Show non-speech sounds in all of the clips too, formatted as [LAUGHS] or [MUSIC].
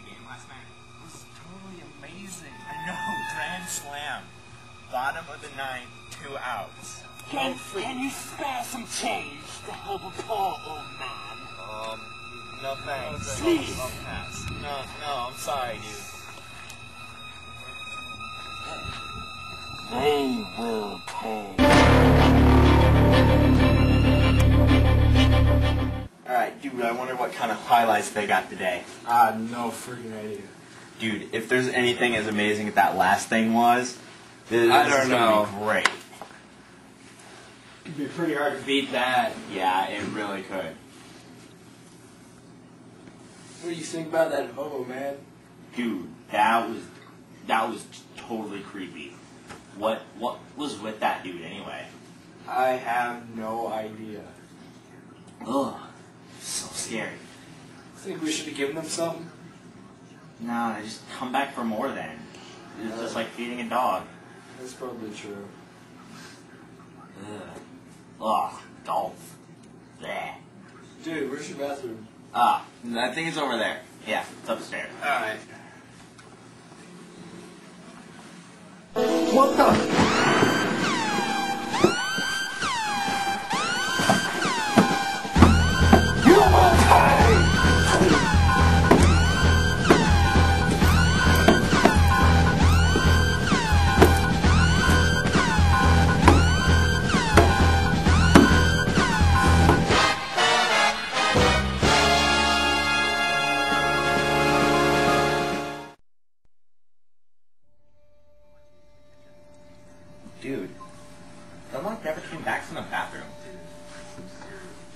the game last night? It was totally amazing. I know, grand slam. Bottom of the ninth, two outs. Can, can you spare some change to help a poor old man? Um, no thanks. Please. No, no, no, I'm sorry, dude. They will pay. Alright, dude, I wonder what kind of highlights they got today. Ah, no freaking idea. Dude, if there's anything as amazing as that last thing was, this, I don't is gonna know. be great. It'd be pretty hard to beat that. Yeah, it really could. What do you think about that hobo, man? Dude, that was that was totally creepy. What what was with that dude anyway? I have no idea. Ugh, so scary. Think we should have given them something? No, they just come back for more then. It's just like feeding a dog. That's probably true. Ugh, Ugh golf. Bleh. Dude, where's your bathroom? Ah, I think it's over there. Yeah, it's upstairs. Alright. What the?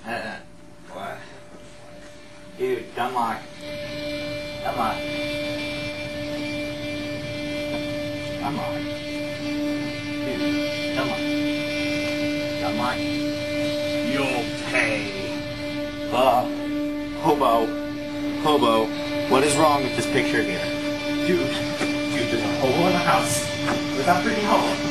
Uh, what? Dude, Gundlach. Gundlach. Gundlach. Dude, Gundlach. Gundlach. You'll pay. Uh, hobo. Hobo. What is wrong with this picture here? Dude, dude, there's a hobo in the house. That freaking hobo?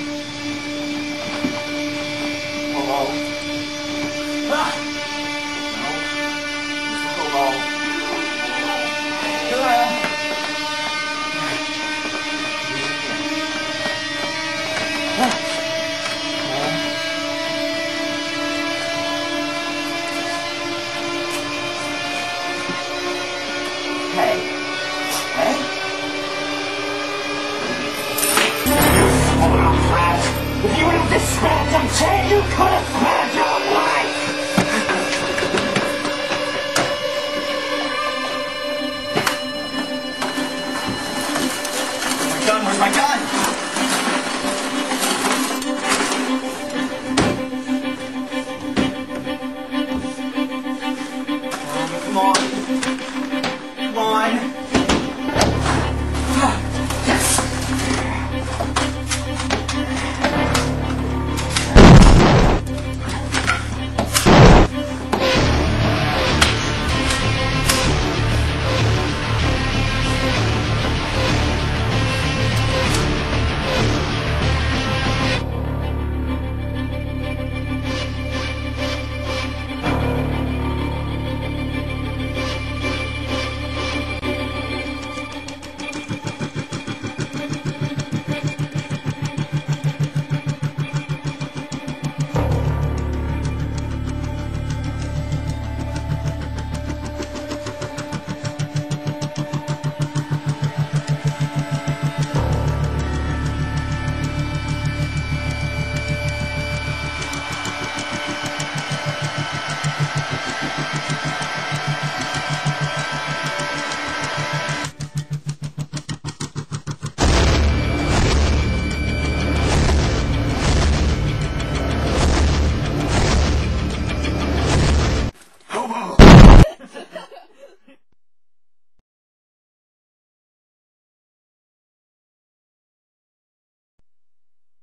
you could have your life. Where's my gun? Where's my gun? Come on. Yeah. [LAUGHS]